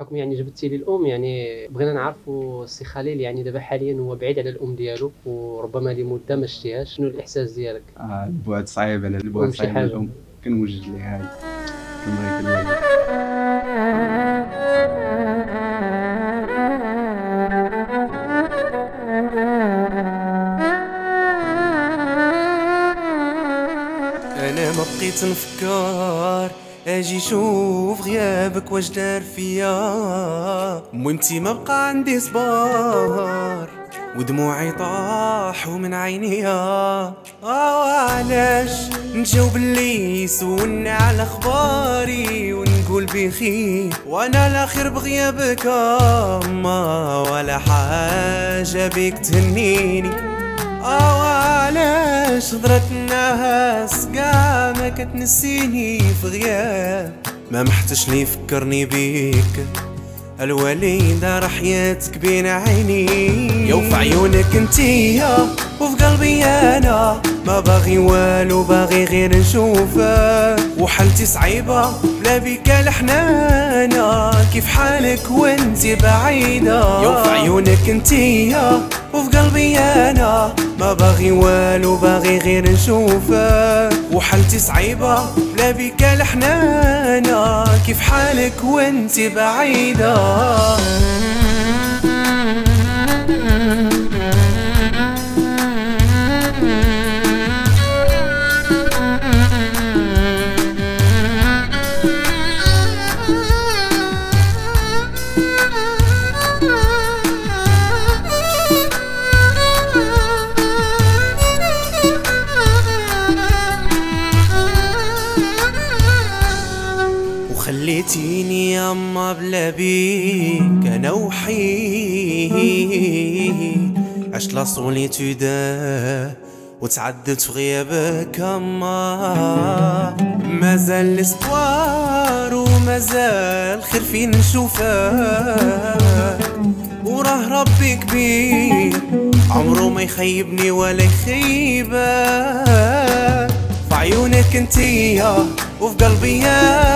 بحكم يعني جبتي لي الأم يعني بغينا نعرفوا السي خليل يعني دابا حاليا هو بعيد على الأم ديالو وربما لمده ما شتيهاش. شنو الإحساس ديالك؟ آه البعد صعيب على البعد صعيب على. الأم. كنوجد ليها أنا ما بقيت نفكر أجي شوف غيابك واش دار فيا. مهمتي ما بقى عندي صبار ودموعي طاحوا من عينيا آه علاش نجاوب اللي يسولني على أخباري ونقول بخير وأنا الآخر بغيابك أما ولا حاجة بيك تهنيني. هضرة الناس قاع ما كتنسيني في غياب. ما محتاج لي يفكرني بيك. الوالدة راه حياتك بين عيني يا وفي عيونك انتيا. وفي قلبي أنا ما باغي والو باغي غير نشوفك وحالتي صعيبة بلا بيك الحنانة كيف حالك وانتي بعيدة؟ يا وفي عيونك انتيا وفي قلبي أنا ما باغي والو باغي غير نشوفك وحالتي صعيبة بلا بيك الحنانة كيف حالك وانتي بعيدة؟ وخليتيني ياما بلا بيك أنا وحيد عشت لا سوليتود وتعدلت في غيابك اما مازال الاسبوار ومازال خير فين نشوفك وراه ربي كبير عمره ما يخيبني ولا يخيبك في عيونك أنتيا وفي قلبي ما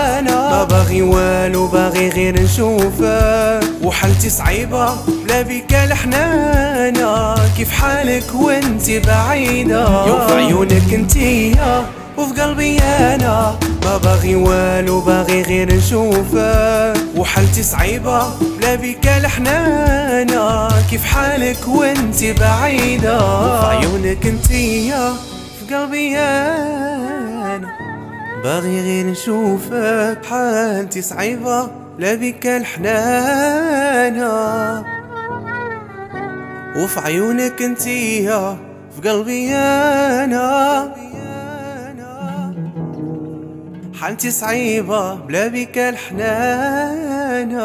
باغي والو باغي غير نشوفك وحالتي صعيبة بلا بيك الحنانة كيف حالك وانتي بعيدة؟ يوم في عيونك انتيا وفي قلبي أنا. ما باغي والو باغي غير نشوفك وحالتي صعيبة بلا بيك الحنانة كيف حالك وانتي بعيدة؟ في عيونك انتيا في قلبي أنا. باغي غير نشوفك حالتي صعيبة لا بك الحنانة. وفي عيونك انتيا في قلبي أنا. حالتي صعيبة بلا بك الحنانة.